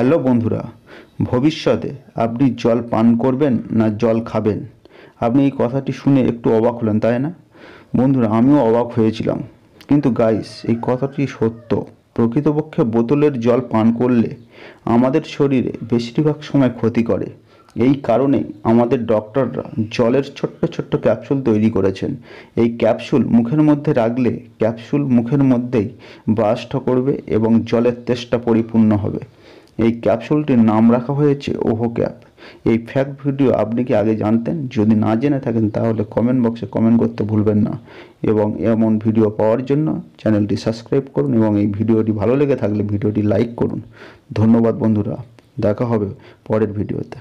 Hello বন্ধুরা, ভবিষ্যতে আপনি জল পান করবেন না জল খাবেন? আপনি এই কথাটি শুনে একটু অবাক হলেন, তাই না? বন্ধুরা, আমিও অবাক হয়েছিলাম। কিন্তু গাইস এই কথাটি সত্য। প্রকৃতপক্ষে বোতলের জল পান করলে আমাদের শরীরে বেশিরভাগ সময় ক্ষতি করে। এই কারণেই আমাদের ডক্টররা জলের ছোট্ট ছোট্ট ক্যাপসুল তৈরি করেছেন। এই ক্যাপসুল মুখের মধ্যে রাখলে ক্যাপসুল মুখের মধ্যেই বাস্ট করবে এবং জলের তেষ্টা পরিপূর্ণ হবে। এই ক্যাপসুলটির নাম রাখা হয়েছে ওহো ক্যাপ। এই ফ্যাক্ট ভিডিও আপনি কি আগে জানতেন? যদি না জেনে থাকেন, তাহলে কমেন্ট বক্সে কমেন্ট করতে ভুলবেন না। এবং এমন ভিডিও পাওয়ার জন্য চ্যানেলটি সাবস্ক্রাইব করুন এবং এই ভিডিওটি ভালো লেগে থাকলে ভিডিওটি লাইক করুন। ধন্যবাদ বন্ধুরা। দেখা হবে পরের ভিডিওতে